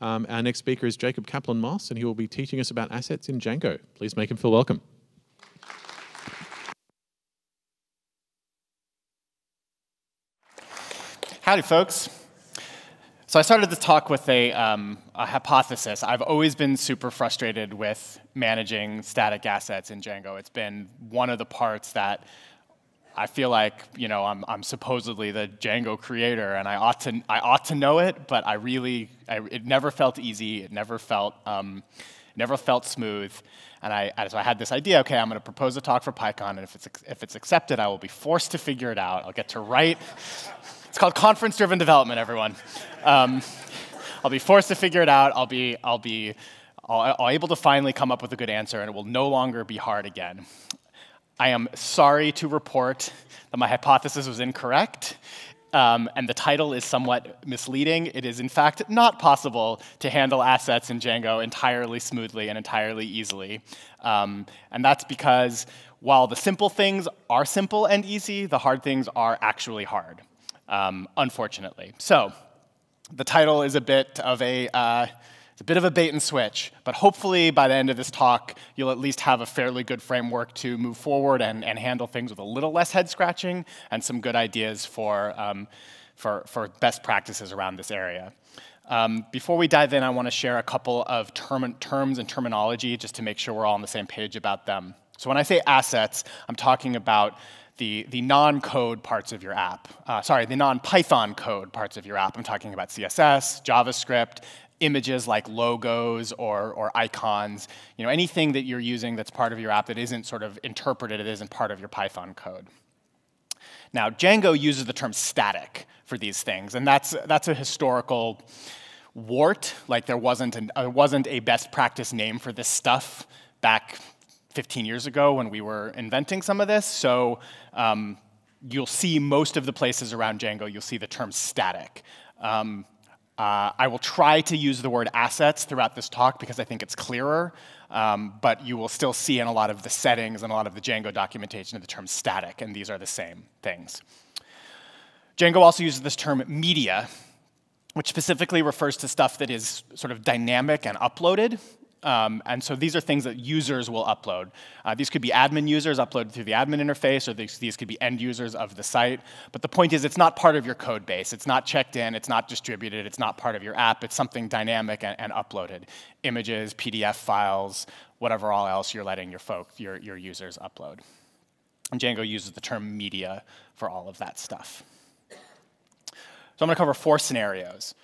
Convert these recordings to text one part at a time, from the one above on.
Um, our next speaker is Jacob Kaplan Moss, and he will be teaching us about assets in Django. Please make him feel welcome. Howdy, folks. So I started the talk with a, um, a, hypothesis. I've always been super frustrated with managing static assets in Django. It's been one of the parts that I feel like you know I'm, I'm supposedly the Django creator, and I ought to I ought to know it, but I really I, it never felt easy. It never felt um, never felt smooth. And I, so I had this idea. Okay, I'm going to propose a talk for PyCon, and if it's if it's accepted, I will be forced to figure it out. I'll get to write. It's called conference-driven development, everyone. Um, I'll be forced to figure it out. I'll be I'll be I'll, I'll able to finally come up with a good answer, and it will no longer be hard again. I am sorry to report that my hypothesis was incorrect. Um, and the title is somewhat misleading. It is, in fact, not possible to handle assets in Django entirely smoothly and entirely easily. Um, and that's because while the simple things are simple and easy, the hard things are actually hard, um, unfortunately. So the title is a bit of a uh, it's a bit of a bait and switch, but hopefully by the end of this talk, you'll at least have a fairly good framework to move forward and, and handle things with a little less head scratching and some good ideas for, um, for, for best practices around this area. Um, before we dive in, I want to share a couple of term terms and terminology just to make sure we're all on the same page about them. So when I say assets, I'm talking about the, the non-code parts of your app. Uh, sorry, the non-Python code parts of your app. I'm talking about CSS, JavaScript, images like logos or, or icons, you know, anything that you're using that's part of your app that isn't sort of interpreted, it isn't part of your Python code. Now, Django uses the term static for these things, and that's, that's a historical wart. Like there wasn't, an, there wasn't a best practice name for this stuff back 15 years ago when we were inventing some of this. So um, you'll see most of the places around Django, you'll see the term static. Um, uh, I will try to use the word assets throughout this talk because I think it's clearer, um, but you will still see in a lot of the settings and a lot of the Django documentation the term static, and these are the same things. Django also uses this term media, which specifically refers to stuff that is sort of dynamic and uploaded. Um, and so these are things that users will upload. Uh, these could be admin users uploaded through the admin interface, or these, these could be end users of the site. But the point is, it's not part of your code base. It's not checked in. It's not distributed. It's not part of your app. It's something dynamic and, and uploaded. Images, PDF files, whatever all else you're letting your folk, your, your users upload. And Django uses the term media for all of that stuff. So I'm going to cover four scenarios.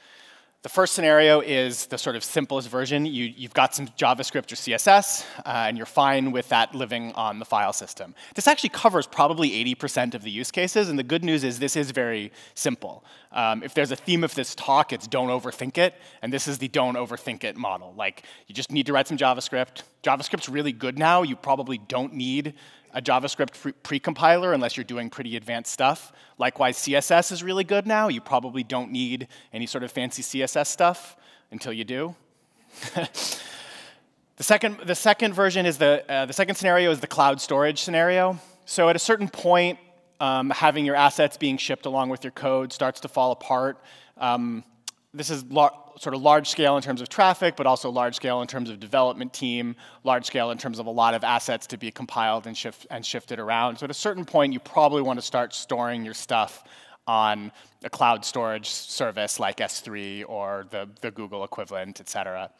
The first scenario is the sort of simplest version. You, have got some JavaScript or CSS, uh, and you're fine with that living on the file system. This actually covers probably 80% of the use cases, and the good news is this is very simple. Um, if there's a theme of this talk, it's don't overthink it, and this is the don't overthink it model. Like, you just need to write some JavaScript. JavaScript's really good now. You probably don't need a JavaScript precompiler unless you're doing pretty advanced stuff. Likewise, CSS is really good now. You probably don't need any sort of fancy CSS stuff until you do. the, second, the second version is the, uh, the second scenario is the cloud storage scenario. So at a certain point, um, having your assets being shipped along with your code starts to fall apart. Um, this is sort of large scale in terms of traffic, but also large scale in terms of development team, large scale in terms of a lot of assets to be compiled and, and shifted around. So at a certain point, you probably want to start storing your stuff on a cloud storage service like S3 or the, the Google equivalent, et cetera.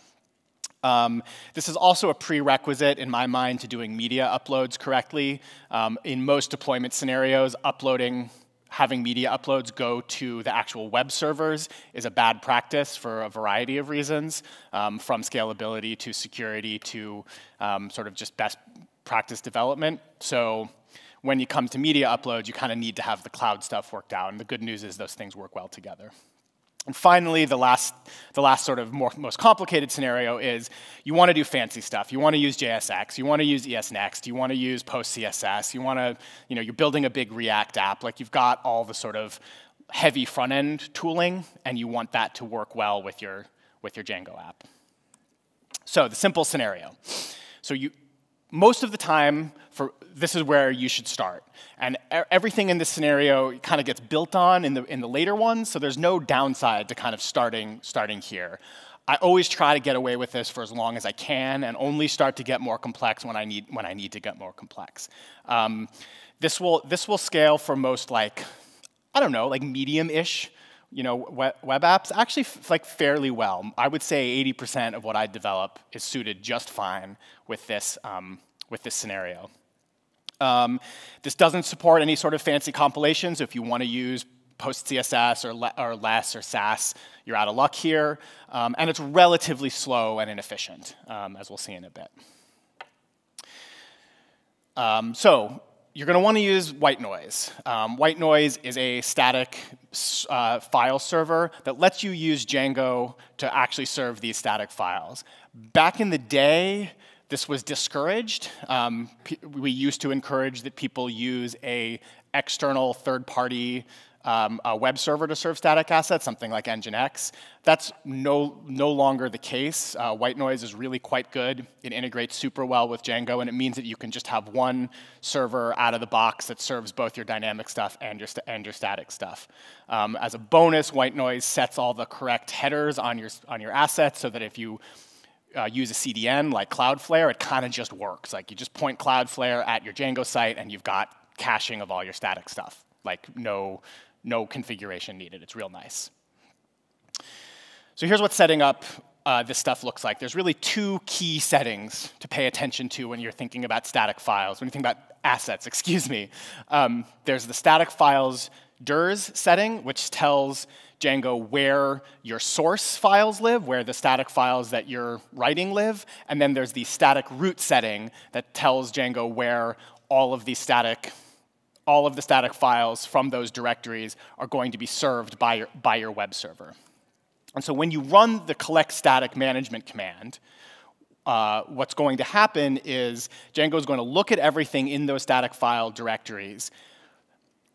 Um, this is also a prerequisite, in my mind, to doing media uploads correctly. Um, in most deployment scenarios, uploading having media uploads go to the actual web servers is a bad practice for a variety of reasons, um, from scalability to security to um, sort of just best practice development. So when you come to media uploads, you kind of need to have the cloud stuff worked out. And the good news is those things work well together. And finally, the last, the last sort of more, most complicated scenario is you want to do fancy stuff. You want to use JSX. You want to use ESNext. You want to use PostCSS. You want to, you know, you're building a big React app. Like you've got all the sort of heavy front-end tooling, and you want that to work well with your, with your Django app. So the simple scenario. So you, most of the time, for this is where you should start. And everything in this scenario kind of gets built on in the, in the later ones, so there's no downside to kind of starting, starting here. I always try to get away with this for as long as I can and only start to get more complex when I need, when I need to get more complex. Um, this, will, this will scale for most like, I don't know, like medium-ish you know, web, apps actually like fairly well. I would say 80% of what I develop is suited just fine with this, um, with this scenario. Um, this doesn't support any sort of fancy compilations. If you want to use PostCSS or, le or less or Sass, you're out of luck here. Um, and it's relatively slow and inefficient, um, as we'll see in a bit. Um, so you're going to want to use white noise. Um, white noise is a static uh, file server that lets you use Django to actually serve these static files. Back in the day, this was discouraged. Um, we used to encourage that people use a external third-party um, a web server to serve static assets, something like Nginx. That's no, no longer the case. Uh, white noise is really quite good. It integrates super well with Django, and it means that you can just have one server out of the box that serves both your dynamic stuff and your, and your static stuff. Um, as a bonus, white noise sets all the correct headers on your, on your assets so that if you uh, use a CDN like Cloudflare, it kind of just works. Like you just point Cloudflare at your Django site and you've got caching of all your static stuff. Like no, no configuration needed. It's real nice. So here's what setting up uh, this stuff looks like. There's really two key settings to pay attention to when you're thinking about static files, when you think about assets, excuse me. Um, there's the static files DIRS setting, which tells Django where your source files live, where the static files that you're writing live, and then there's the static root setting that tells Django where all of the static all of the static files from those directories are going to be served by your, by your web server. And so when you run the collect static management command, uh, what's going to happen is Django is going to look at everything in those static file directories,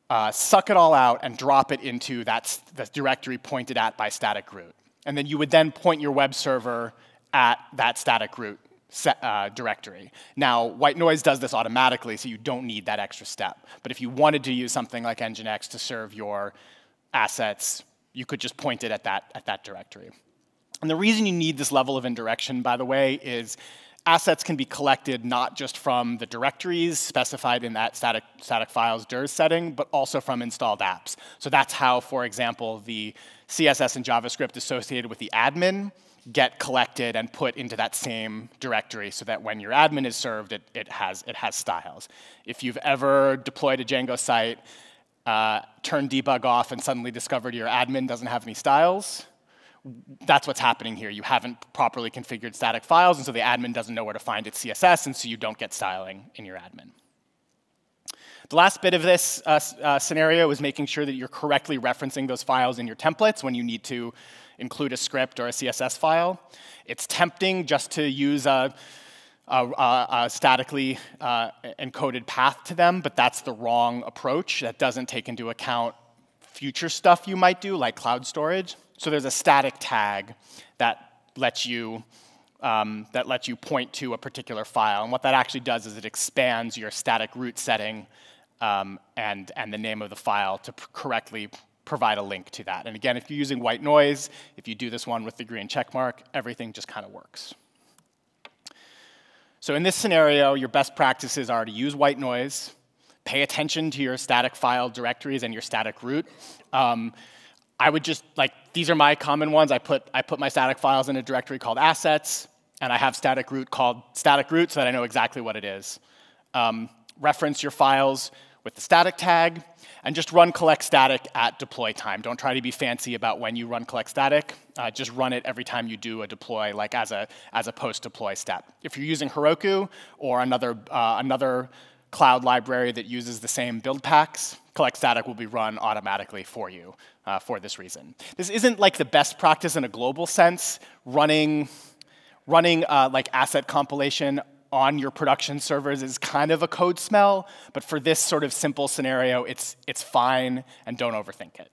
uh, suck it all out, and drop it into that the directory pointed at by static root. And then you would then point your web server at that static root set, uh, directory. Now, white noise does this automatically, so you don't need that extra step. But if you wanted to use something like Nginx to serve your assets, you could just point it at that, at that directory. And the reason you need this level of indirection, by the way, is assets can be collected not just from the directories specified in that static, static files dir setting, but also from installed apps. So that's how, for example, the CSS and JavaScript associated with the admin get collected and put into that same directory so that when your admin is served, it, it, has, it has styles. If you've ever deployed a Django site, uh, turned debug off and suddenly discovered your admin doesn't have any styles, that's what's happening here. You haven't properly configured static files, and so the admin doesn't know where to find its CSS, and so you don't get styling in your admin. The last bit of this uh, uh, scenario is making sure that you're correctly referencing those files in your templates when you need to include a script or a CSS file. It's tempting just to use a, a, a statically uh, encoded path to them, but that's the wrong approach. That doesn't take into account future stuff you might do, like cloud storage. So there's a static tag that lets you um, that lets you point to a particular file. And what that actually does is it expands your static root setting um, and, and the name of the file to correctly provide a link to that. And again, if you're using white noise, if you do this one with the green check mark, everything just kind of works. So in this scenario, your best practices are to use white noise, pay attention to your static file directories and your static root. Um, I would just, like, these are my common ones. I put, I put my static files in a directory called assets, and I have static root called static root so that I know exactly what it is. Um, reference your files with the static tag, and just run collect static at deploy time. Don't try to be fancy about when you run collect static. Uh, just run it every time you do a deploy, like as a, as a post-deploy step. If you're using Heroku or another, uh, another cloud library that uses the same build packs, collect static will be run automatically for you uh, for this reason. This isn't like the best practice in a global sense. Running, running uh, like asset compilation on your production servers is kind of a code smell, but for this sort of simple scenario, it's, it's fine and don't overthink it.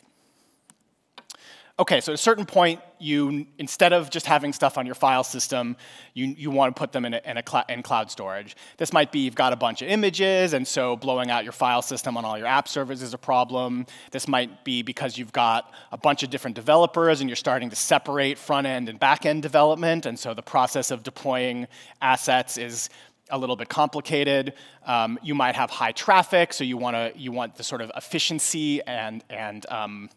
Okay, so at a certain point, you instead of just having stuff on your file system, you, you want to put them in, a, in, a cl in cloud storage. This might be you've got a bunch of images, and so blowing out your file system on all your app servers is a problem. This might be because you've got a bunch of different developers, and you're starting to separate front end and back end development, and so the process of deploying assets is a little bit complicated. Um, you might have high traffic, so you want to you want the sort of efficiency and and um,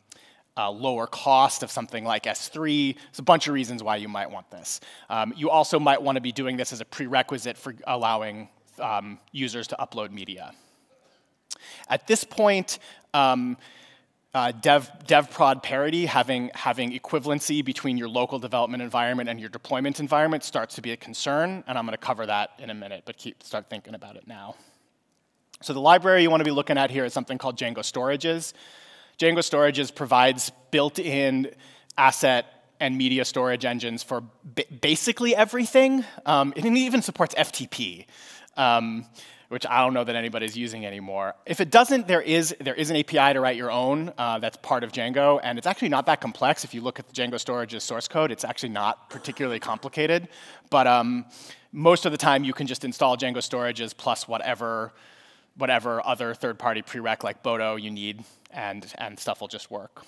uh, lower cost of something like S3. There's a bunch of reasons why you might want this. Um, you also might want to be doing this as a prerequisite for allowing um, users to upload media. At this point, um, uh, dev, dev prod parity, having, having equivalency between your local development environment and your deployment environment starts to be a concern, and I'm going to cover that in a minute, but keep, start thinking about it now. So the library you want to be looking at here is something called Django Storages. Django Storages provides built-in asset and media storage engines for basically everything. Um, it even supports FTP, um, which I don't know that anybody's using anymore. If it doesn't, there is, there is an API to write your own uh, that's part of Django, and it's actually not that complex. If you look at the Django Storage's source code, it's actually not particularly complicated. But um, most of the time, you can just install Django Storages plus whatever whatever other third-party prereq like Boto you need, and, and stuff will just work.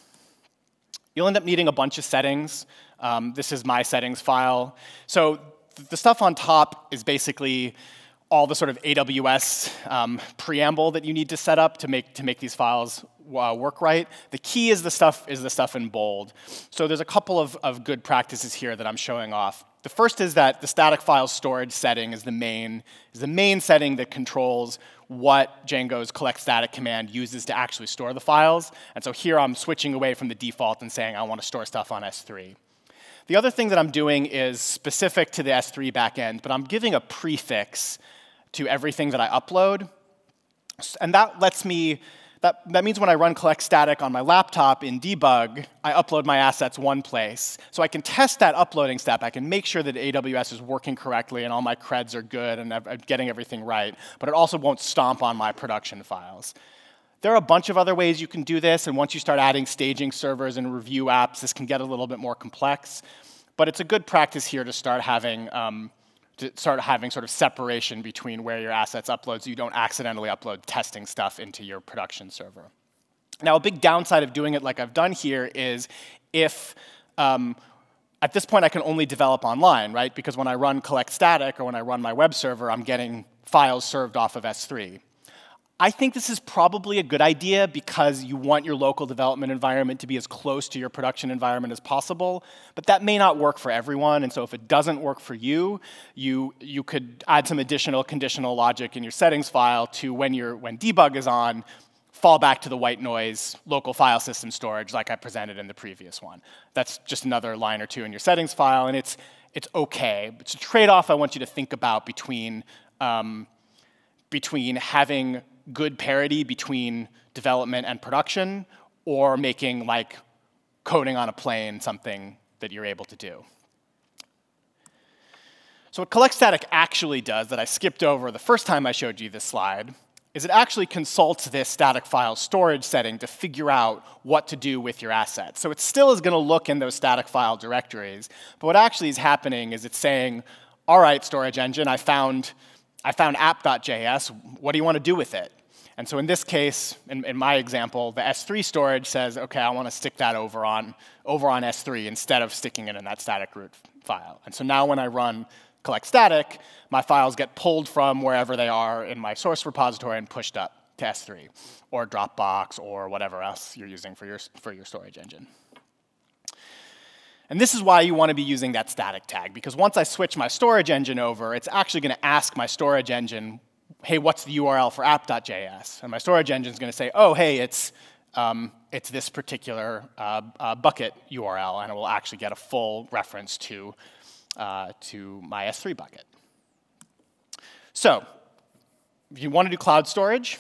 You'll end up needing a bunch of settings. Um, this is my settings file. So the stuff on top is basically all the sort of AWS um, preamble that you need to set up to make, to make these files uh, work right. The key is the stuff is the stuff in bold. So there's a couple of, of good practices here that I'm showing off. The first is that the static file storage setting is the main, is the main setting that controls what Django's collect static command uses to actually store the files. And so here I'm switching away from the default and saying I want to store stuff on S3. The other thing that I'm doing is specific to the S3 backend, but I'm giving a prefix to everything that I upload. And that lets me that, that means when I run collect static on my laptop in debug, I upload my assets one place. So I can test that uploading step. I can make sure that AWS is working correctly and all my creds are good and I'm getting everything right. But it also won't stomp on my production files. There are a bunch of other ways you can do this, and once you start adding staging servers and review apps, this can get a little bit more complex. But it's a good practice here to start having um, start having sort of separation between where your assets upload so you don't accidentally upload testing stuff into your production server. Now, a big downside of doing it like I've done here is if um, at this point I can only develop online, right? Because when I run collect static or when I run my web server, I'm getting files served off of S3. I think this is probably a good idea because you want your local development environment to be as close to your production environment as possible, but that may not work for everyone, and so if it doesn't work for you, you, you could add some additional conditional logic in your settings file to when, you when debug is on, fall back to the white noise local file system storage like I presented in the previous one. That's just another line or two in your settings file, and it's, it's okay. It's a trade-off I want you to think about between, um, between having good parity between development and production or making like coding on a plane something that you're able to do. So what collect static actually does that I skipped over the first time I showed you this slide is it actually consults this static file storage setting to figure out what to do with your assets. So it still is going to look in those static file directories, but what actually is happening is it's saying, all right, storage engine, I found, I found app.js, what do you want to do with it? And so in this case, in, in, my example, the S3 storage says, okay, I want to stick that over on, over on S3 instead of sticking it in that static root file. And so now when I run collect static, my files get pulled from wherever they are in my source repository and pushed up to S3 or Dropbox or whatever else you're using for your, for your storage engine. And this is why you want to be using that static tag, because once I switch my storage engine over, it's actually going to ask my storage engine hey, what's the URL for app.js? And my storage engine is going to say, oh, hey, it's, um, it's this particular uh, uh, bucket URL, and it will actually get a full reference to, uh, to my S3 bucket. So if you want to do cloud storage,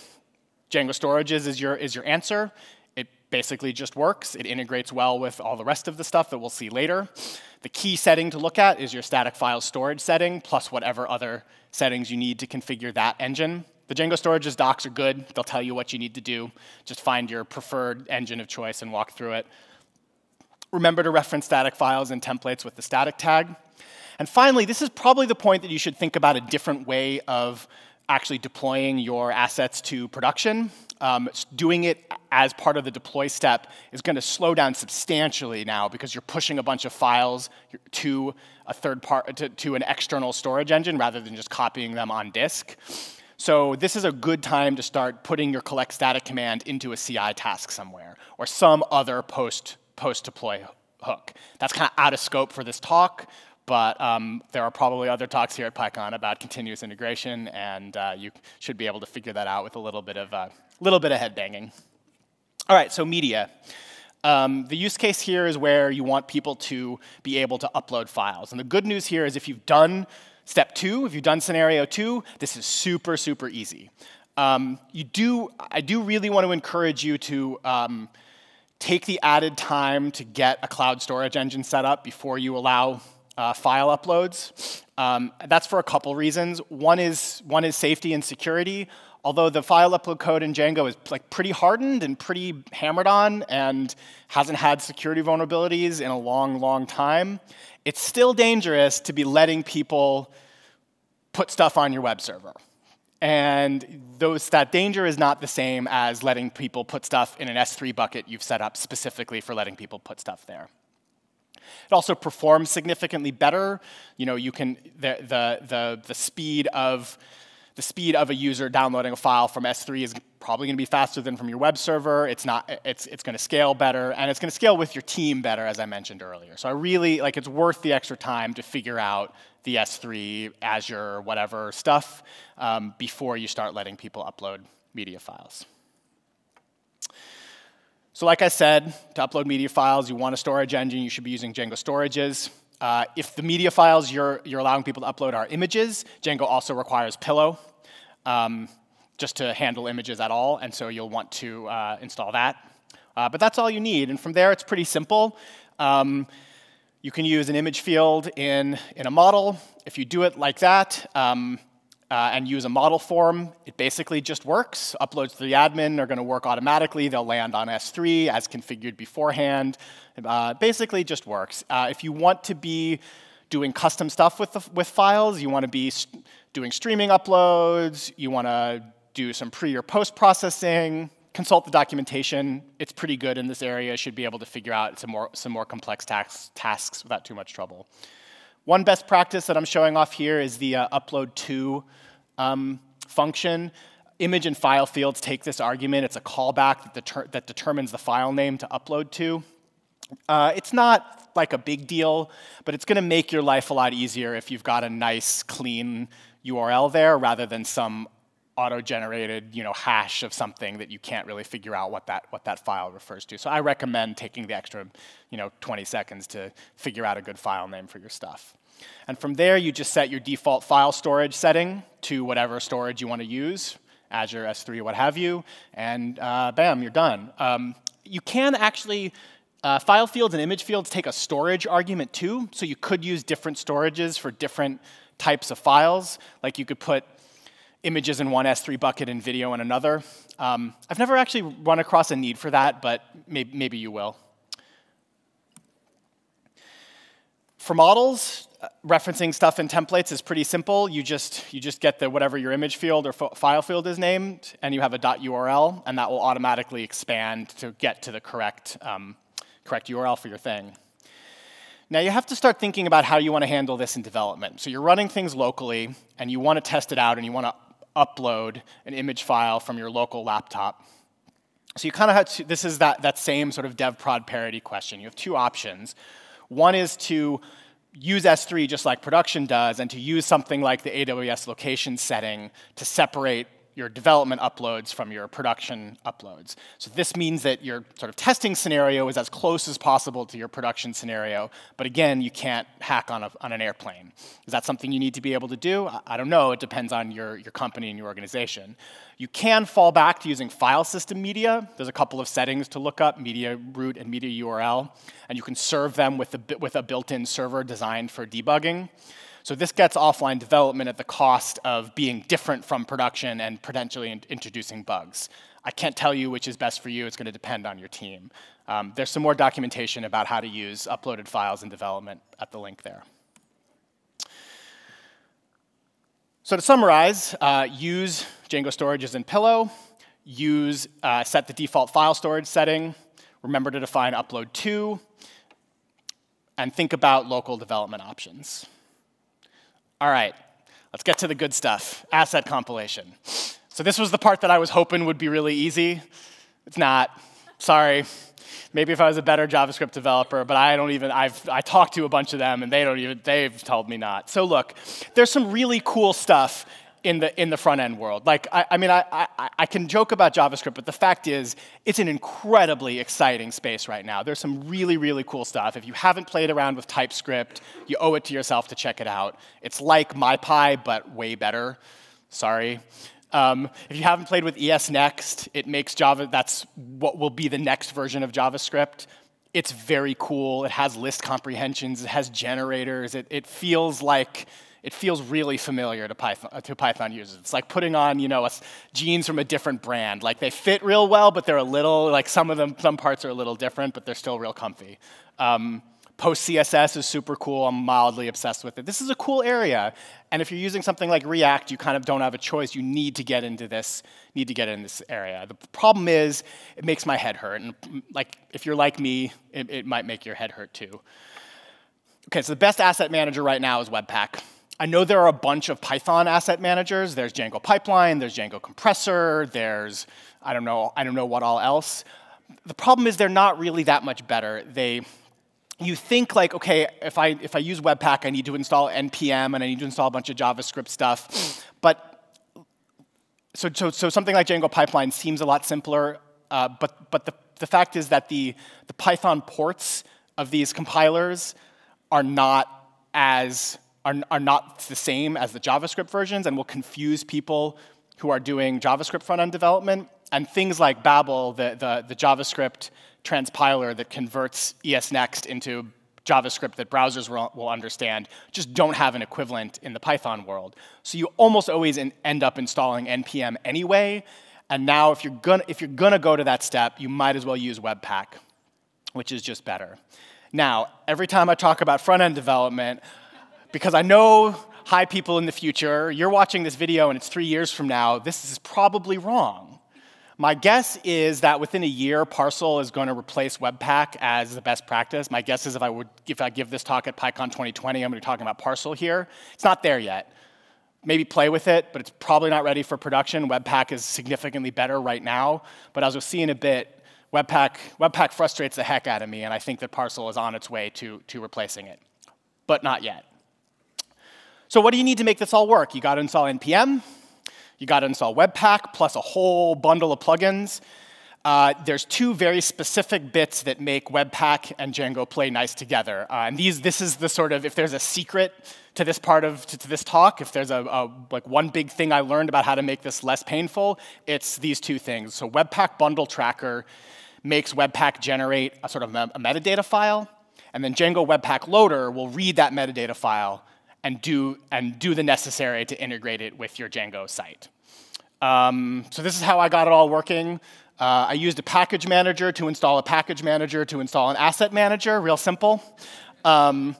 Django Storages is your, is your answer. It basically just works. It integrates well with all the rest of the stuff that we'll see later. The key setting to look at is your static file storage setting, plus whatever other settings you need to configure that engine. The Django Storages docs are good. They'll tell you what you need to do. Just find your preferred engine of choice and walk through it. Remember to reference static files and templates with the static tag. And finally, this is probably the point that you should think about a different way of actually deploying your assets to production. Um, doing it as part of the deploy step is going to slow down substantially now because you're pushing a bunch of files to a third part to, to an external storage engine rather than just copying them on disk. So this is a good time to start putting your collect static command into a CI task somewhere or some other post post deploy hook. That's kind of out of scope for this talk, but um, there are probably other talks here at PyCon about continuous integration, and uh, you should be able to figure that out with a little bit of uh, little bit of head banging. All right, so media. Um, the use case here is where you want people to be able to upload files. And the good news here is if you've done step two, if you've done scenario two, this is super, super easy. Um, you do, I do really want to encourage you to um, take the added time to get a cloud storage engine set up before you allow uh, file uploads. Um, that's for a couple reasons. One is, one is safety and security. Although the file upload code in Django is like pretty hardened and pretty hammered on and hasn't had security vulnerabilities in a long, long time, it's still dangerous to be letting people put stuff on your web server. And those, that danger is not the same as letting people put stuff in an S3 bucket you've set up specifically for letting people put stuff there. It also performs significantly better. You know, you can, the, the, the, the speed of, the speed of a user downloading a file from S3 is probably going to be faster than from your web server. It's not. It's it's going to scale better, and it's going to scale with your team better, as I mentioned earlier. So I really like. It's worth the extra time to figure out the S3, Azure, whatever stuff um, before you start letting people upload media files. So like I said, to upload media files, you want a storage engine, you should be using Django storages. Uh, if the media files you're, you're allowing people to upload are images, Django also requires Pillow um, just to handle images at all, and so you'll want to uh, install that. Uh, but that's all you need, and from there it's pretty simple. Um, you can use an image field in, in a model. If you do it like that, um, uh, and use a model form, it basically just works. Uploads to the admin are going to work automatically. They'll land on S3 as configured beforehand. Uh, basically just works. Uh, if you want to be doing custom stuff with, the, with files, you want to be st doing streaming uploads, you want to do some pre or post processing, consult the documentation. It's pretty good in this area. Should be able to figure out some more, some more complex tasks without too much trouble. One best practice that I'm showing off here is the uh, upload to um, function. Image and file fields take this argument. It's a callback that, deter that determines the file name to upload to. Uh, it's not like a big deal, but it's going to make your life a lot easier if you've got a nice, clean URL there rather than some auto-generated you know, hash of something that you can't really figure out what that, what that file refers to. So I recommend taking the extra you know, 20 seconds to figure out a good file name for your stuff. And from there, you just set your default file storage setting to whatever storage you want to use, Azure, S3, what have you, and uh, bam, you're done. Um, you can actually, uh, file fields and image fields take a storage argument too, so you could use different storages for different types of files. Like you could put images in one S3 bucket and video in another. Um, I've never actually run across a need for that, but maybe, maybe you will. For models, referencing stuff in templates is pretty simple. You just, you just get the whatever your image field or file field is named, and you have a .url, and that will automatically expand to get to the correct, um, correct URL for your thing. Now you have to start thinking about how you want to handle this in development. So you're running things locally, and you want to test it out, and you want to upload an image file from your local laptop. So you kind of have to, this is that, that same sort of dev prod parity question. You have two options. One is to use S3 just like production does and to use something like the AWS location setting to separate your development uploads from your production uploads. So this means that your sort of testing scenario is as close as possible to your production scenario, but again, you can't hack on, a, on an airplane. Is that something you need to be able to do? I, I don't know, it depends on your, your company and your organization. You can fall back to using file system media. There's a couple of settings to look up, media root and media URL, and you can serve them with a, with a built-in server designed for debugging. So this gets offline development at the cost of being different from production and potentially in introducing bugs. I can't tell you which is best for you. It's going to depend on your team. Um, there's some more documentation about how to use uploaded files in development at the link there. So to summarize, uh, use Django storage as in Pillow, use uh, set the default file storage setting, remember to define upload to, and think about local development options. All right, let's get to the good stuff, asset compilation. So this was the part that I was hoping would be really easy. It's not, sorry. Maybe if I was a better JavaScript developer, but I don't even, I've, I talked to a bunch of them and they don't even, they've told me not. So look, there's some really cool stuff in the in the front end world. Like I, I mean, I, I, I can joke about JavaScript, but the fact is, it's an incredibly exciting space right now. There's some really really cool stuff. If you haven't played around with TypeScript, you owe it to yourself to check it out. It's like MyPy, but way better. Sorry. Um, if you haven't played with ES Next, it makes Java. That's what will be the next version of JavaScript. It's very cool. It has list comprehensions. It has generators. It, it feels like it feels really familiar to Python, to Python users. It's like putting on, you know, jeans from a different brand. Like they fit real well, but they're a little, like some of them, some parts are a little different, but they're still real comfy. Um, Post CSS is super cool. I'm mildly obsessed with it. This is a cool area. And if you're using something like React, you kind of don't have a choice. You need to get into this, need to get in this area. The problem is it makes my head hurt. And like if you're like me, it, it might make your head hurt too. Okay, so the best asset manager right now is Webpack. I know there are a bunch of Python asset managers. There's Django Pipeline, there's Django Compressor, there's I don't know, I don't know what all else. The problem is they're not really that much better. They you think like, okay, if I if I use Webpack, I need to install npm and I need to install a bunch of JavaScript stuff. But so so, so something like Django Pipeline seems a lot simpler. Uh, but but the the fact is that the the Python ports of these compilers are not as are, are not the same as the JavaScript versions and will confuse people who are doing JavaScript front-end development. And things like Babel, the, the, the JavaScript transpiler that converts ESNext into JavaScript that browsers will, understand, just don't have an equivalent in the Python world. So you almost always end up installing NPM anyway. And now if you're, gonna, if you're gonna go to that step, you might as well use Webpack, which is just better. Now, every time I talk about front-end development, because I know hi people in the future, you're watching this video and it's three years from now, this is probably wrong. My guess is that within a year, Parcel is going to replace Webpack as the best practice. My guess is if I would, if I give this talk at PyCon 2020, I'm going to be talking about Parcel here. It's not there yet. Maybe play with it, but it's probably not ready for production. Webpack is significantly better right now, but as we'll see in a bit, Webpack, Webpack frustrates the heck out of me, and I think that Parcel is on its way to, to replacing it, but not yet. So what do you need to make this all work? You got to install NPM, you got to install Webpack, plus a whole bundle of plugins. Uh, there's two very specific bits that make Webpack and Django play nice together. Uh, and these, this is the sort of, if there's a secret to this part of, to, to this talk, if there's a, a, like one big thing I learned about how to make this less painful, it's these two things. So Webpack Bundle Tracker makes Webpack generate a sort of a metadata file, and then Django Webpack Loader will read that metadata file and do, and do the necessary to integrate it with your Django site. Um, so this is how I got it all working. Uh, I used a package manager to install a package manager to install an asset manager, real simple. Um,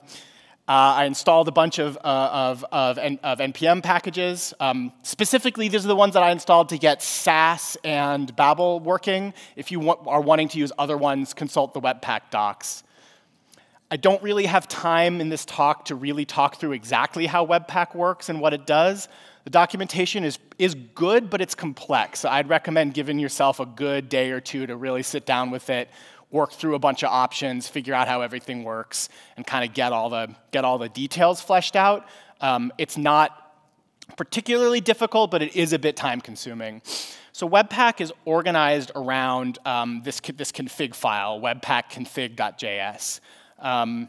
uh, I installed a bunch of, uh, of, of, of, NPM packages. Um, specifically, these are the ones that I installed to get Sass and Babel working. If you are wanting to use other ones, consult the Webpack docs. I don't really have time in this talk to really talk through exactly how Webpack works and what it does. The documentation is, is good, but it's complex. So I'd recommend giving yourself a good day or two to really sit down with it, work through a bunch of options, figure out how everything works, and kind of get all the, get all the details fleshed out. Um, it's not particularly difficult, but it is a bit time consuming. So Webpack is organized around um, this, this config file, webpackconfig.js. Um,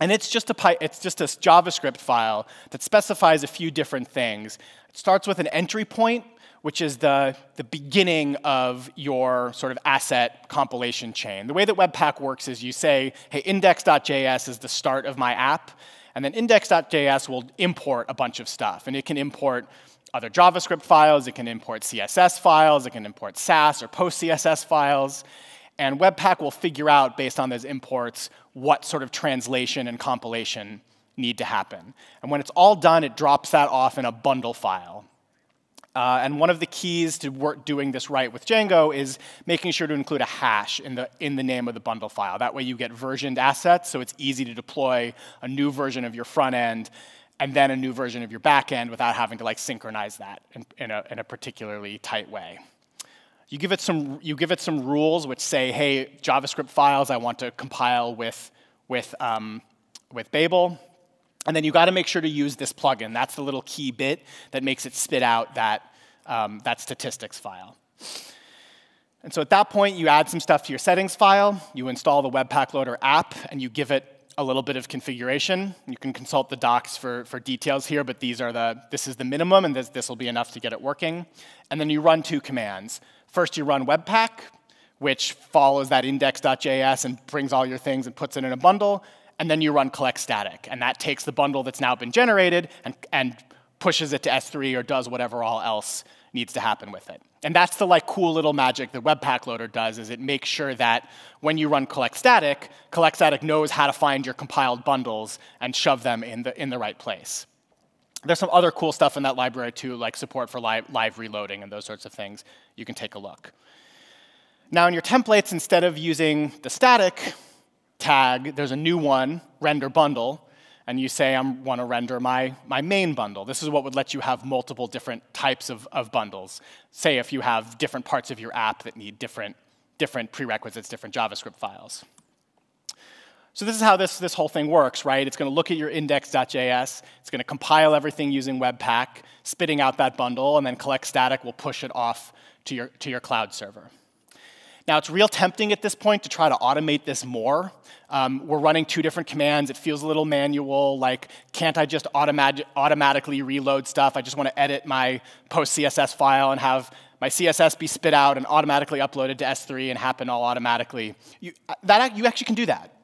and it's just, a, it's just a JavaScript file that specifies a few different things. It starts with an entry point, which is the, the beginning of your sort of asset compilation chain. The way that Webpack works is you say, hey, index.js is the start of my app, And then index.js will import a bunch of stuff. And it can import other JavaScript files, it can import CSS files, it can import Sass or PostCSS files. And Webpack will figure out, based on those imports, what sort of translation and compilation need to happen. And when it's all done, it drops that off in a bundle file. Uh, and one of the keys to work, doing this right with Django is making sure to include a hash in the, in the name of the bundle file. That way you get versioned assets, so it's easy to deploy a new version of your front end and then a new version of your back end without having to like synchronize that in, in, a, in a particularly tight way. You give, it some, you give it some rules which say, hey, JavaScript files I want to compile with, with, um, with Babel. And then you got to make sure to use this plugin. That's the little key bit that makes it spit out that, um, that statistics file. And so at that point, you add some stuff to your settings file, you install the Webpack Loader app, and you give it a little bit of configuration. You can consult the docs for, for details here, but these are the, this is the minimum, and this, this will be enough to get it working. And then you run two commands. First, you run Webpack, which follows that index.js and brings all your things and puts it in a bundle and then you run collect static. And that takes the bundle that's now been generated and, and pushes it to S3 or does whatever all else needs to happen with it. And that's the like cool little magic that Webpack Loader does is it makes sure that when you run collect static, collect static knows how to find your compiled bundles and shove them in the, in the right place. There's some other cool stuff in that library too, like support for live, live reloading and those sorts of things. You can take a look. Now in your templates, instead of using the static tag, there's a new one, render bundle, and you say, I want to render my, my main bundle. This is what would let you have multiple different types of, of bundles. Say if you have different parts of your app that need different, different prerequisites, different JavaScript files. So this is how this, this whole thing works, right? It's going to look at your index.js, it's going to compile everything using Webpack, spitting out that bundle, and then collect static will push it off to your, to your cloud server. Now, it's real tempting at this point to try to automate this more. Um, we're running two different commands. It feels a little manual, like, can't I just automat automatically reload stuff? I just want to edit my post CSS file and have my CSS be spit out and automatically uploaded to S3 and happen all automatically. You, that, you actually can do that.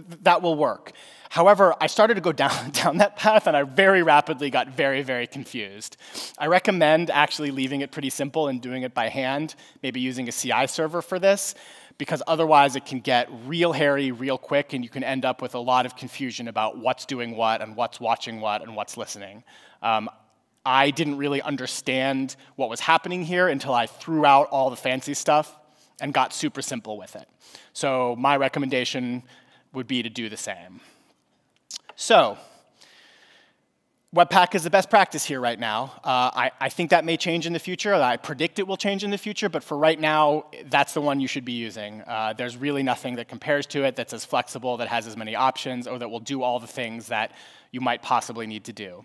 Th that will work. However, I started to go down, down that path and I very rapidly got very, very confused. I recommend actually leaving it pretty simple and doing it by hand, maybe using a CI server for this, because otherwise it can get real hairy real quick and you can end up with a lot of confusion about what's doing what and what's watching what and what's listening. Um, I didn't really understand what was happening here until I threw out all the fancy stuff and got super simple with it. So my recommendation would be to do the same. So, Webpack is the best practice here right now. Uh, I, I, think that may change in the future. I predict it will change in the future, but for right now, that's the one you should be using. Uh, there's really nothing that compares to it that's as flexible, that has as many options, or that will do all the things that you might possibly need to do.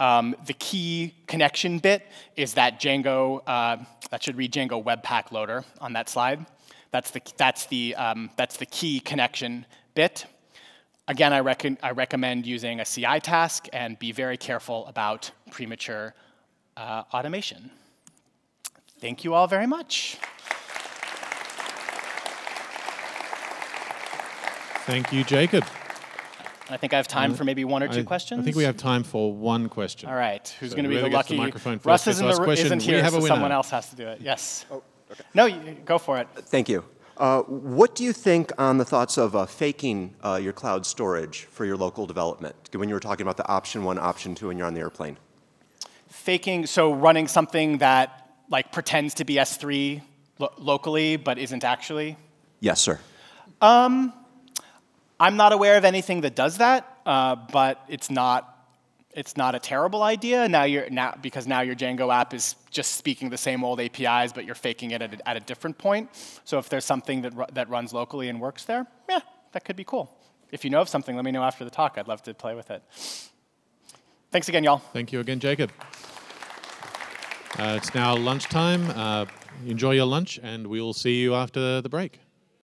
Um, the key connection bit is that Django, uh, that should read Django Webpack Loader on that slide. That's the, that's the, um, that's the key connection bit. Again, I, rec I, recommend using a CI task and be very careful about premature uh, automation. Thank you all very much. Thank you, Jacob. I think I have time for maybe one or two I, questions. I think we have time for one question. All right. Who's so going to be the lucky? The microphone Russ isn't, the, isn't here, so someone else has to do it. Yes. Oh, okay. No, you, go for it. Thank you. Uh, what do you think on the thoughts of uh, faking uh, your cloud storage for your local development? When you were talking about the option one, option two, and you're on the airplane. Faking, so running something that like pretends to be S3 lo locally but isn't actually? Yes, sir. Um, I'm not aware of anything that does that, uh, but it's not it's not a terrible idea now you're now because now your Django app is just speaking the same old APIs, but you're faking it at a, at a different point. So if there's something that that runs locally and works there, yeah, that could be cool. If you know of something, let me know after the talk. I'd love to play with it. Thanks again, y'all. Thank you again, Jacob. Uh, it's now lunchtime. Uh, enjoy your lunch, and we'll see you after the break.